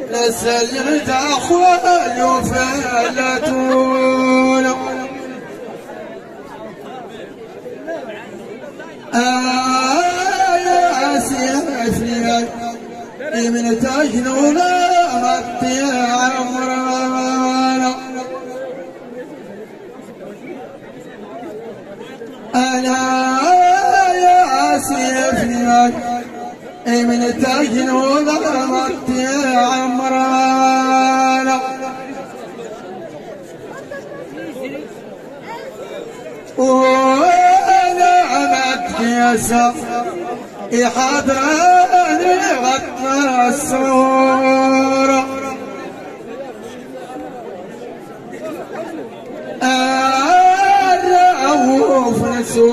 نسلم اخوان وفلتون آية سيفني من تجنونا هدي عمرنا. أنا يا سيفني من تجنونا هدي عمرنا وأنا متكيسة يحضرني غطى الصورة الرؤوف نسو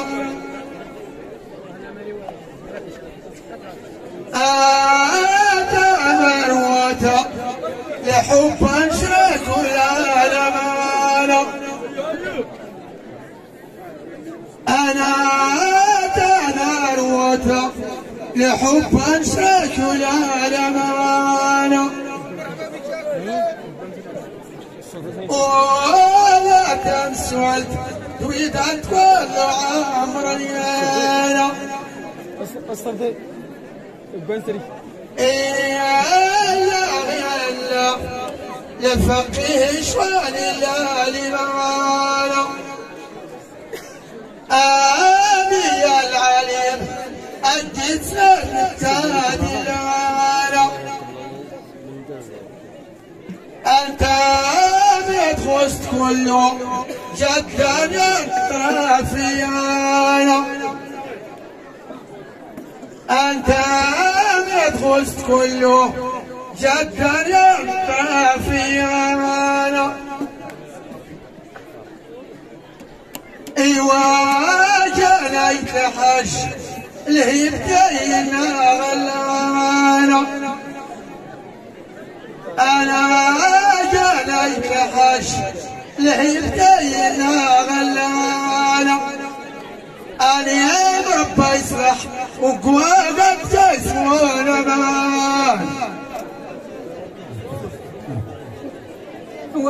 لحب انشرك ولا لمانه أنا أنا روته لحب أنساك ولا لمانة ولا تنسى تريد أن تولع عمري أنا Seri. إيه يا لفقيه شوال لا لمانة آمي يا العليم أدت سنتاد العالم أنت تخست كله جدا يقرأ في أنت تخست كله. جدا يقرأ في عالم إيوا جانيت لحش اللي بدينا غلانا أنا جانيت لحش اللي بدينا غلانا أنا يا رب يصلح وقوامك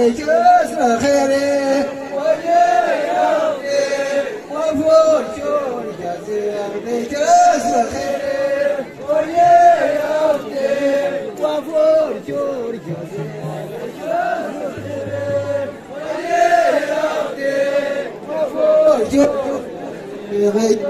يزيد جزر خيري ويا ياودي وفور يور يزيد جزر خيري ويا ياودي وفور يور يزيد جزر خيري ويا ياودي يا ودي